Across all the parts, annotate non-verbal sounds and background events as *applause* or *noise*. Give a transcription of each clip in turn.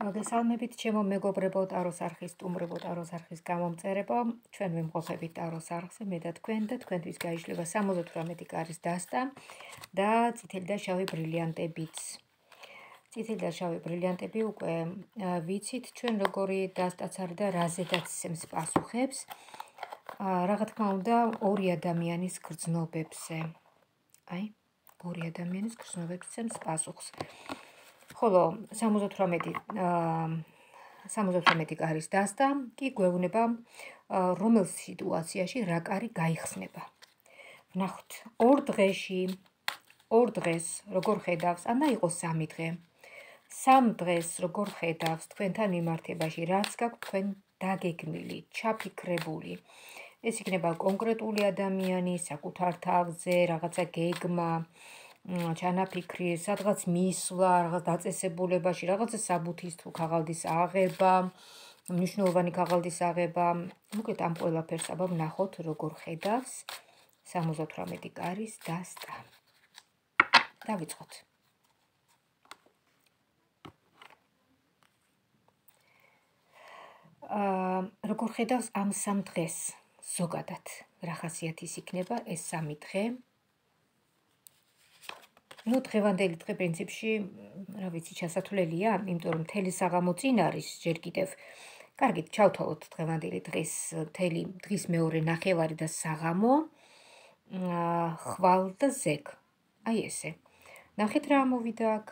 მოგესალმებით. ჩემო მეგობრებო ტაროს არხის სტუმრებო ტაროს არხის გამომწერებო. ჩვენ ვიმყოფებით ტაროს არხზე მე და თქვენ და თქვენთვის გაიშლება 78 კარის დასტა და წითელი და შავი ბრილიანტებიც. წითელი და შავი ბრილიანტები უკვე ვიცით ჩვენ როგორი დასტაც არის და რაზედაც სემს პასუხებს. რა თქმა უნდა ორი ადამიანის გრძნობებზე. აი ორი ადამიანის გრძნობებზე სემს პასუხს ხოლო 78 აა 78 კარის დასტა კი გვეუბნება რომელ სიტუაციაში რა კარი გაიხსნება. ნახოთ, ორ დღეში ორ დღეს როგორ ხედავს, ანა იყოს სამი დღე. სამ დღეს როგორ ხედავს თქვენთან მიმართებაში, რაც გაქვთ თქვენ დაგეგმილი, ჩაფიქრებული. ეს იქნება კონკრეტული ადამიანი, საკუთარ თავზე, რაღაცა გეგმა, ჩანაფიქრი, სადღაც მისვლა, რაღაც დაწესებულებაში, რაღაცა საბუთის თუ ქაღალდის აღება, მნიშვნელოვანი ქაღალდის აღება. მოკლედ ამ ყველაფერს აბა ვნახოთ, როგორ ხედავს 78 კარის დასტა. დავიწყოთ. აა როგორ ხედავს ამ სამ დღეს ზოგადად? რა ხასიათის იქნება ეს სამი დღე? Ну დღევანდელი დღე პრინციპში რა ვიცი ჩასათვლელია იმიტომ რომ თელი საღამო წინ არის ჯერ კიდევ. კარგით ჩავთვალოთ დღევანდელი დღის თელი დღის მეორე ნახევარი და საღამო. ხვალ და ზეგ. აი ესე. ნახეთ რა მოვიდა აქ.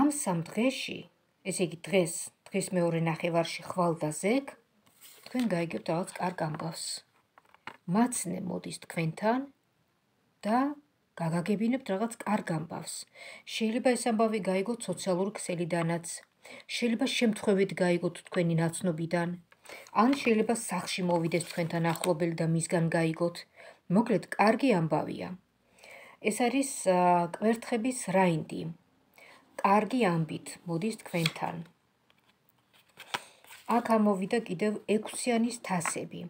ამ სამ დღეში ესე იგი დღეს დღის მეორე ნახევარში ხვალ და ზეგ თქვენ გაიგებთ რაღაც კარგ ამბავს. მაცნე მოდის თქვენთან და გაგაგებინებთ რაღაც კარგ ამბავს. შეიძლება ეს ამბავი გაიგოთ სოციალური ქსელიდანაც. შეიძლება შემთხვევით გაიგოთ თქვენი ნაცნობიდან. ან შეიძლება სახში მოვიდეს თქვენთან ახლობელი და მისგან გაიგოთ. მოკლედ, კარგი ამბავია. ეს არის კვერთხების რაინდი. კარგი ამბით მოდის თქვენთან. აქ ამოვიდა კიდევ ექვსიანის თასები.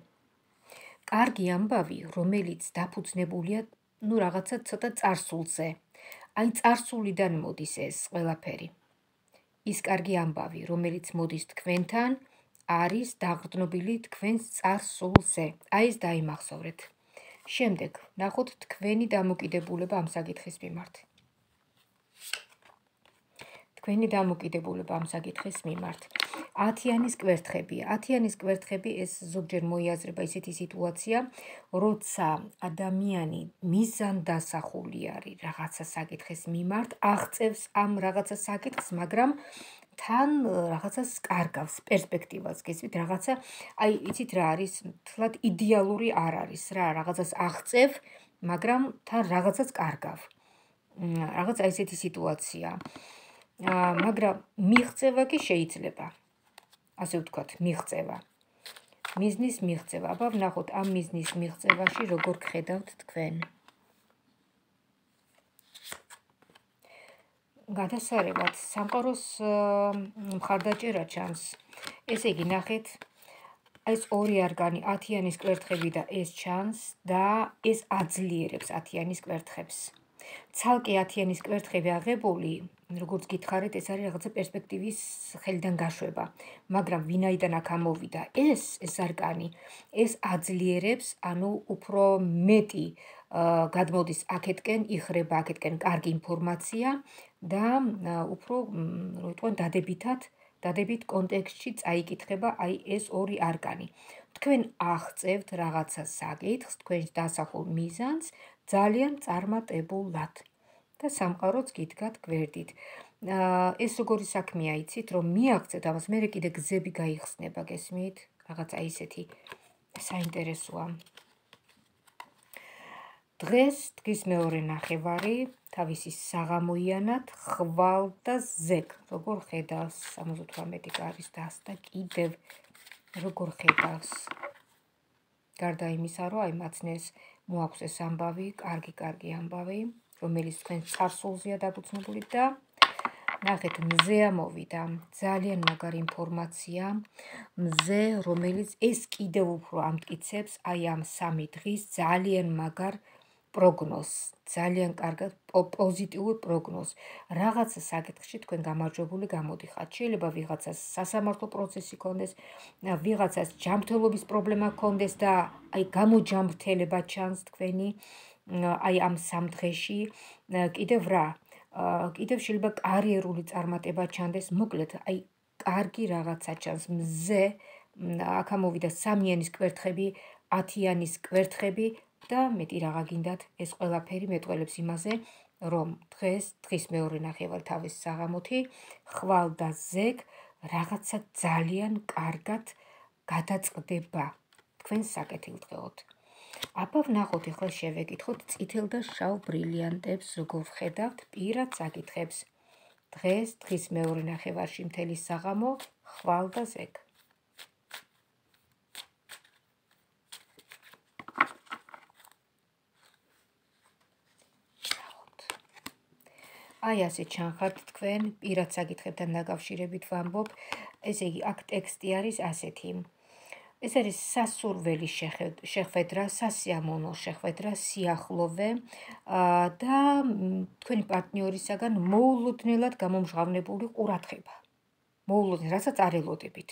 კარგი ამბავი, რომელიც დაფუძნებულია ну რაღაცა ცოტა царსულზე. აი царსულიდან მოდის ეს ყველაფერი. ის კარგი ამბავი, რომელიც მოდის თქვენთან, არის დაყრდნობილი თქვენს царსულზე. აი ეს დაიმახსოვრეთ. შემდეგ ნახოთ თქვენი დამოკიდებულება ამ საკითხის მიმართ. თქვენი დამოკიდებულება ამ საკითხის მიმართ. ათიანის კვერთხებია. ათიანის კვერთხები ეს ზოგჯერ მოიაზრება ისეთი სიტუაცია, როცა ადამიანი მიზანდასახული არის რაღაცა საკითხის მიმართ, აღწევს ამ რაღაცა საკითხს, მაგრამ თან რაღაცას კარგავს პერსპექტივას, გესმით, რაღაცა, აი, იცით რა არის, თლად იდეალური არ არის რა, რაღაცას აღწევ, მაგრამ თან რაღაცას კარგავ. რაღაცა ესეთი სიტუაცია. აა, მაგრამ მიღწევა კი შეიძლება. ასე ვთქვათ, მიღწევა. მიზნის მიღწევა. აბა ვნახოთ ამ მიზნის მიღწევაში როგორ გხედავთ თქვენ. გადასარევად სამყაროს მხარდაჭერა ჩანს. ესე იგი, ნახეთ, ეს ორი არგანი 10-იანის კვერთხები და ეს ჩანს და ეს აძლიერებს 10-იანის კვერთხებს. ცალკე 10-იანის კვერთხები აღებული როგორც გითხარით, ეს არის რაღაცა პერსპექტივის ხელიდან გაშვება, მაგრამ ვინაიდან აქ ამოვიდა ეს ეს არკანი, ეს აძლიერებს, ანუ უფრო მეტი გადმოდის აქეთკენ, იხრება აქეთკენ კარგი ინფორმაცია და უფრო, რო ვიტყვენ, დადებითად, დადებით კონტექსტში წაიკითხება აი ეს ორი არკანი. თქვენ აღწევთ რაღაცა საკითხს, თქვენს დასახულ მიზანს ძალიან წარმატებულად. და სამყაროც გიდგათ გვერდით. აა ეს როგორი საქმეა, იცით, რომ მიაღწევთ ამას, მე კიდე გზები გაიხსნება, გესმით? რაღაცა ისეთი საინტერესოა. დღეს დღის მეორე ნახევარი, თავისი საღამოიანად ხვალ და ზეგ, როგორ ხედავს 78 კარის დასტა კიდევ როგორ ხედავს. გარდა იმისა, რომ აი მაცნეს მოაქვს ეს ამბავი, კარგი-კარგი ამბავი, რომელიც თქვენ царსულზეა დაფუძნებული და ნახეთ, მზეა მოვიდა. ძალიან მაგარი ინფორმაცია. მზე, რომელიც ეს კიდევ უფრო ამტკიცებს აი ამ სამი დღის ძალიან მაგარ პროგნოზს, ძალიან კარგად პოზიტიურ პროგნოზს. რაღაცა საკითხში თქვენ გამარჯვებული გამოდიხართ. შეიძლება ვიღაცას სასამართლო პროცესი ქონდეს, ვიღაცას ჯანმრთელობის პრობლემა ქონდეს და აი გამოჯანმრთელება ჩანს თქვენი აი ამ სამ დღეში. კიდევ რა? კიდევ შეიძლება კარიერული წარმატება ჩანდეს. მოკლედ, აი კარგი რაღაცა ჩანს მზე. აქ ამოვიდა სამიანის კვერთხები, ათიანის კვერთხები და მეტი რაღა გინდათ. ეს ყველაფერი მეტყველებს იმაზე რომ დღეს დღის მეორე ნახევართავის საღამოთი ხვალ და ზეგ რაღაცა ძალიან კარგად გადაწყდება. თქვენ საკეთილდღეოდ აბა ვნახოთ ახლა შევეკითხოთ წითელ და შავ ბრილიანტებს როგორ ხედავთ პირად საკითხებს. დღეს დღის მეორე ნახევარში მთელი საღამო ხვალ და ზეგ აი ასე ჩანხართ თქვენ პირად საკითხებთან დაკავშირებით ვამბობ. ესე იგი, აქ ტექსტი არის ასეთი. ეს არის სასურველი შეხვედრა, სასიამოვნო შეხვედრა, სიახლოვე და თქვენი პარტნიორისაგან მოულოდნელად გამომჟღავნებული ყურადღება. მოულოდნელად, რასაც არ ელოდებით.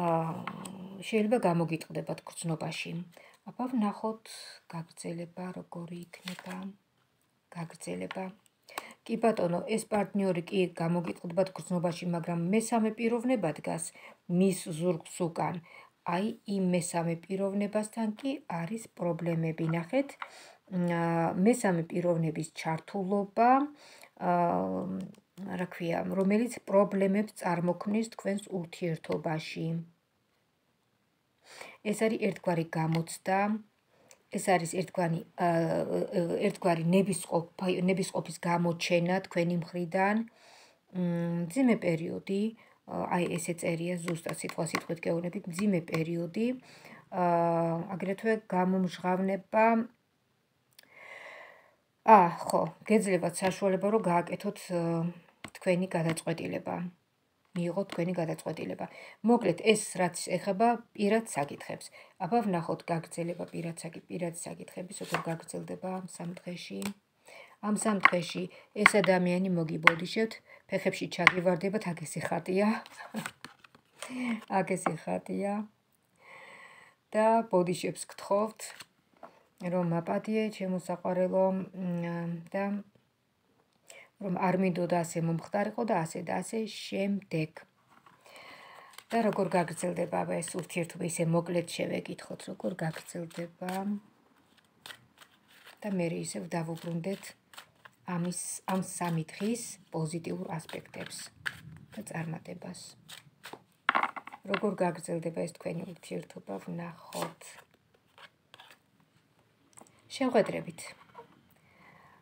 აა შეიძლება გამოგიტყდებათ გრძნობაში. აბა ვნახოთ გაგრძელება როგორი იქნება. გაგრძელება კი ბატონო, ეს პარტნიორი კი გამოგიტყდებათ გრძნობაში, მაგრამ მესამე პიროვნება დგას მის ზურგს უკან. აი, იმ მესამე პიროვნებასთან კი არის პრობლემები, ნახეთ. მესამე პიროვნების ჩართულობა, რა ქვია, რომელიც პრობლემებს წარმოქმნის თქვენს ურთიერთობაში. ეს არის ერთგვარი გამოცდა, ეს არის ერთგვარი ერთგვარი ნებისყოფ ნებისყოფის გამოჩენა თქვენი მხრიდან. მძიმე პერიოდი აი ესე წერია ზუსტად სიტყვა სიტყვით გეუბნებით მძიმე პერიოდი აგრეთვე გამომჟღავნება. აა ხო გეძლებათ საშუალება რომ გააკეთოთ თქვენი გადაწყვეტილება მიიღოთ თქვენი გადაწყვეტილება. მოკლედ ეს რაც ეხება პირად საკითხებს. აბა ვნახოთ გაგრძელება პირად საკითხ პირად საკითხების, როგორ გაგრძელდება ამ სამ დღეში. ამ სამ დღეში ეს ადამიანი მოგიბოდიშებთ, ფეხებში ჩაგივარდებათ, აქ ესე ხატია. *laughs* აქ ესე ხატია. და ბოდიშებს გთხოვთ რომ აპატიე ჩემო საყვარელო და რომ არ მინდოდა ასე მომხდარიყო და ასე და ასე შემდეგ. და როგორ გაგრძელდება ეს ურთიერთობა ისე მოკლედ შევეკითხოთ, როგორ გაგრძელდება. და მე ისევ დავუბრუნდეთ ამის ამ სამი დღის პოზიტიურ ასპექტებს და წარმატებას. როგორ გაგრძელდება ეს თქვენი ურთიერთობა, ვნახოთ. შეხვედრებით.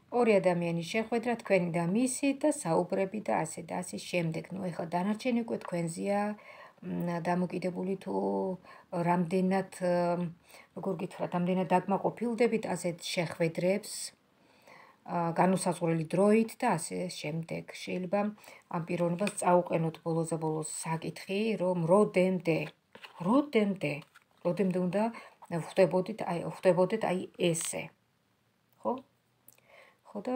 ორი ადამიანის შეხვედრა თქვენი და მისი და საუბრები და ასე და ასე შემდეგ. ნუ ეხლა დანარჩენი უკვე თქვენზეა დამოკიდებული თუ რამდენად როგორ გითხრათ, რამდენად დაკმაყოფილდებით ასეთ შეხვედრებს განუსაზღვრელი დროით და ასე შემდეგ. შეიძლება ამ პიროვნებას წაუყენოთ ბოლოს და ბოლოს საკითხი, რომ როდემდე, როდემდე, როდემდე უნდა ხვდებოდით, აი, ხვდებოდეთ აი ესე. ხო? და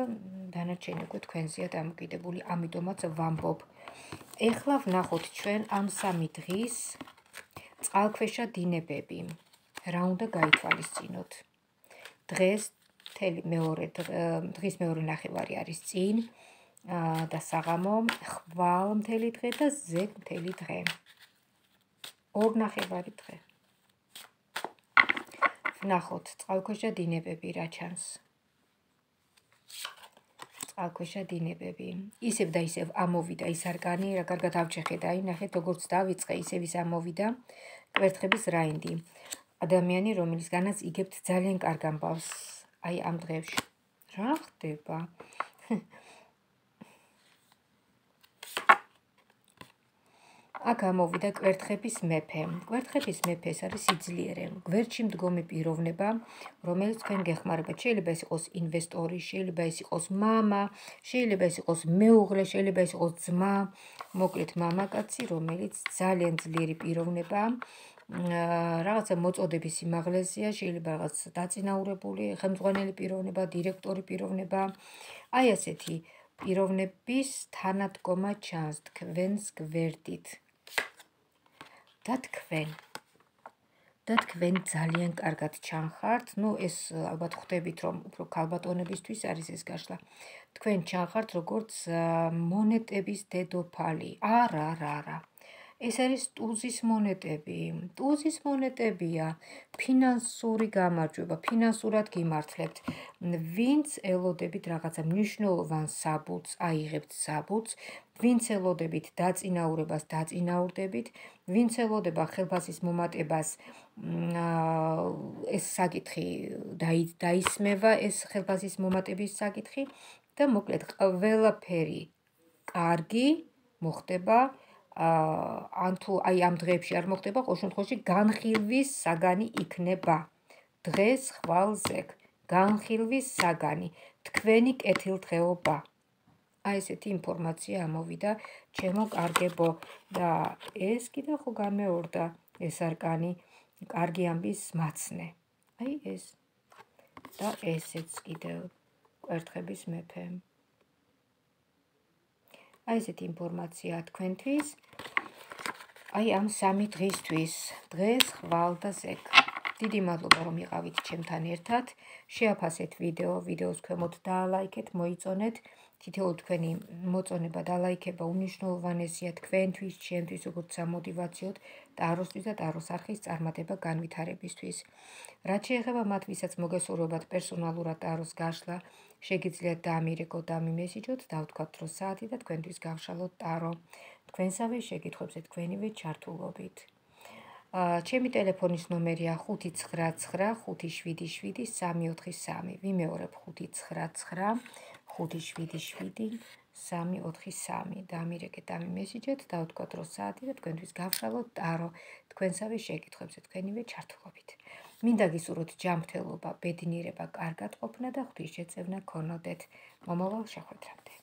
დანარჩენი უკვე თქვენზეა დამოკიდებული, ამიტომაც ვამბობ. ეხლა ვნახოთ ჩვენ ამ სამი დღის წყალქვეშა დინებები. რა უნდა გაითვალისწინოთ? დღეს მთელი მეორე დღის მეორე ნახევარი არის წინ და საღამო ხვალ მთელი დღე და ზეგ მთელი დღე. ორ ნახევარი დღე. ვნახოთ წყალქვეშა დინებები რა ჩანს. წყალქვეშა დინებები. ისევ და ისევ ამოვიდა ის არკანი, რა კარგად ავჩეხე და აი ნახეთ როგორც დავიწყე, ისევ ის ამოვიდა კვერთხების რაინდი. ადამიანი, რომელისგანაც იგებთ ძალიან კარგ ამბავს, აი ამ დღეებში. რა ხდება? აქ ამოვიდა კვერთხების მეფე. კვერთხების მეფე ეს არის სიძლიერე, გვერდში მდგომი პიროვნება, რომელიც თქვენ გეხმარებათ. შეიძლება ეს იყოს ინვესტორი, შეიძლება ეს იყოს мама, შეიძლება ეს იყოს მეუღლე, შეიძლება ეს იყოს ძმა, მოკლედ მამაკაცი, რომელიც ძალიან ძლიერი პიროვნებაა. რაღაცა მოწოდების სიმაღლეზეა, შეიძლება რაღაც დაწინაურებული ხელმძღვანელი პიროვნება, დირექტორი პიროვნება. აი ასეთი პიროვნების თანადგომა ჩანს თქვენს გვერდით. და თქვენ და თქვენ ძალიან კარგად ჩანხართ. ნუ ეს ალბათ ხვდებით რომ უფრო ქალბატონებისთვის არის ეს გაშლა. თქვენ ჩანხართ როგორც მონეტების დედოფალი. არა, არა, არა. ეს არის ტუზის მონეტები. ტუზის მონეტებია ფინანსური გამარჯვება, ფინანსურად გიმართლებთ. ვინც ელოდებით რაღაცა მნიშვნელოვან საბუთს, აიღებთ საბუთს, ვინც ელოდებით დაწინაურებას, დაწინაურდებით, ვინც ელოდება ხელფასის მომატებას, ეს საკითხი დაისმევა, ეს ხელფასის მომატების საკითხი და მოკლედ ყველაფერი კარგი მოხდება ან თუ აი ამ დღეებში არ მოხდება, ყოველ შემთხვევაში განხილვის საგანი იქნება. დღეს ხვალზეკ განხილვის საგანი, თქვენი კეთილდღეობა. აი ესეთი ინფორმაცია ამოვიდა ჩემო კარგებო და ეს კიდე ხო გამეორდა ეს არკანი კარგი ამბის მაცნე. აი ეს და ესეც კიდევ კვერთხების მეფე. აი ესეთი ინფორმაცია თქვენთვის. აი ამ სამი დღისთვის, დღეს ხვალ და ზეკ. დიდი მადლობა რომ იყავით ჩემთან ერთად. შეაფასეთ ვიდეო, ვიდეოს ქვემოთ დაალაიქეთ, მოიწონეთ. თითოეულ თქვენი მოწონება და ლაიქება უნიშნულოვანესია თქვენთვის, ჩემთვის, როგორც სამოტივაციოდ ტაროსთვის და ტაროს არხის წარმატება განვითარებისთვის. რაც შეეხება მათ, ვისაც მოგესურვებათ პერსონალურად ტაროს გაშლა, შეგიძლიათ დამირეკოთ და მიმესიჯოთ, დავთქვათ დრო საათი და თქვენთვის გავშალოთ ტარო. თქვენსავე შეკითხვებზე თქვენივე ჩართულობით. აა ჩემი ტელეფონის ნომერია 599577343. ვიმეორებ 599577343. დამირეკეთ და მიმესიჯეთ, დავთქვათ დრო საათი და თქვენთვის გავშალოთ ტარო. თქვენსავე შეკითხვებზე თქვენივე ჩართულობით. მინდა გისურვოთ ჯანმრთელობა, ბედნიერება, კარგად ყოფნა და ღვთის შეწევნა ქონოდეთ. მომავალ შეხვედრამდე.